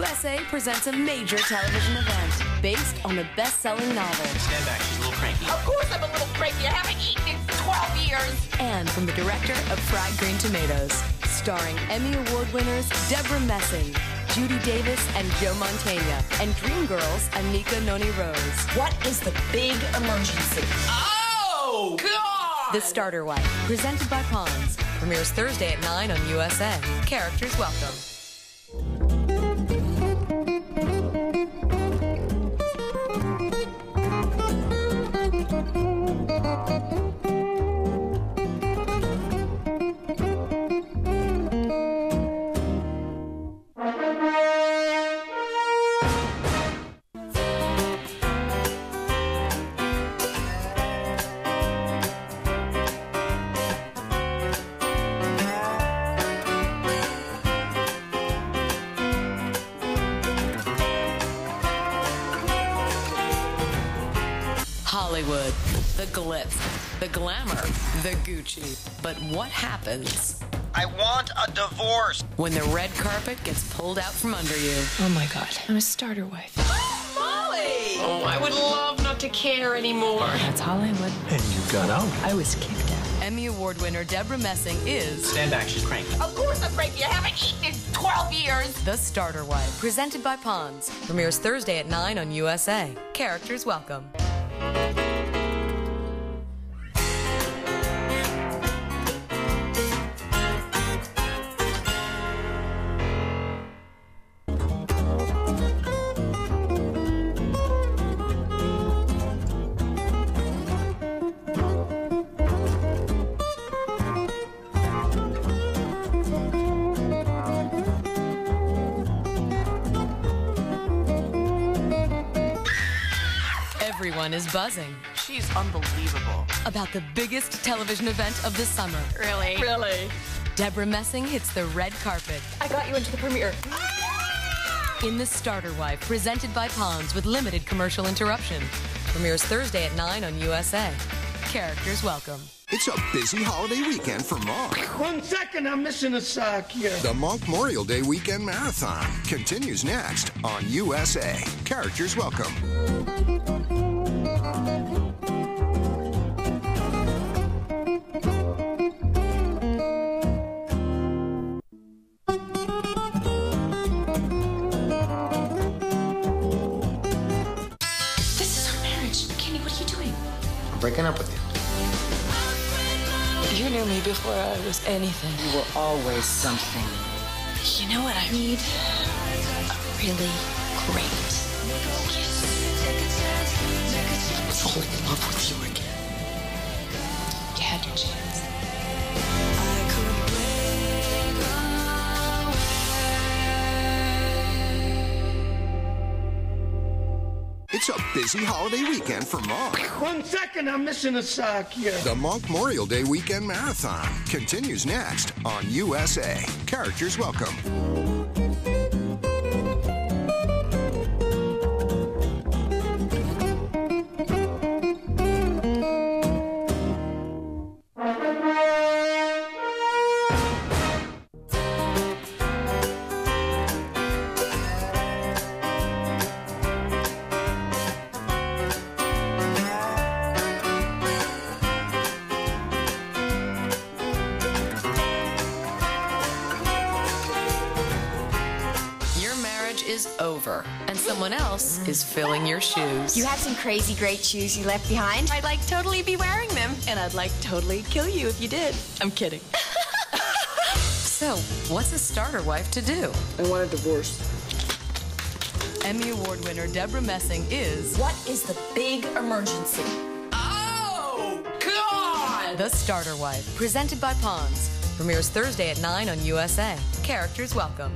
USA presents a major television event based on the best-selling novel. Stand back, she's a little cranky. Of course I'm a little cranky. I haven't eaten in 12 years. And from the director of Fried Green Tomatoes, starring Emmy Award winners Debra Messing, Judy Davis, and Joe Mantegna, and Dreamgirls Anika Noni Rose. What is the big emergency? Oh! God! The Starter Wife, presented by Pond's, premieres Thursday at 9 on USA. Characters welcome. Hollywood, the glitz, the glamour, the Gucci. But what happens I want a divorce. when the red carpet gets pulled out from under you? Oh my god, I'm a starter wife. Oh, Molly! Oh, I would love not to care anymore. That's Hollywood. And you got out. I was kicked out. Emmy Award winner Debra Messing is Stand back, she's cranky. Of course I'm cranky. I haven't eaten in 12 years. The Starter Wife, presented by Pond's. Premieres Thursday at 9 on USA. Characters welcome. Everyone is buzzing She's unbelievable. about the biggest television event of the summer. Really? Really? Debra Messing hits the red carpet I got you into the premiere. in The Starter Wife, presented by Pond's with limited commercial interruption. Premieres Thursday at 9 on USA. Characters welcome. It's a busy holiday weekend for Monk. One second, I'm missing a sock here. The Monk Memorial Day Weekend Marathon continues next on USA. Characters welcome. Breaking up with you. You knew me before I was anything. You were always something. You know what I need? A really great I'm falling in love with you again. You had your chance. It's a busy holiday weekend for Monk. One second, I'm missing a sock here. The Monk Memorial Day Weekend Marathon continues next on USA. Characters welcome. Is over, and someone else is filling your shoes. You have some crazy great shoes you left behind. I'd like totally be wearing them, and I'd like totally kill you if you did. I'm kidding. So, what's a starter wife to do? I want a divorce. Emmy Award winner Debra Messing is What is the big emergency? Oh, God! The Starter Wife, presented by Pond's. Premieres Thursday at 9 on USA. Characters welcome.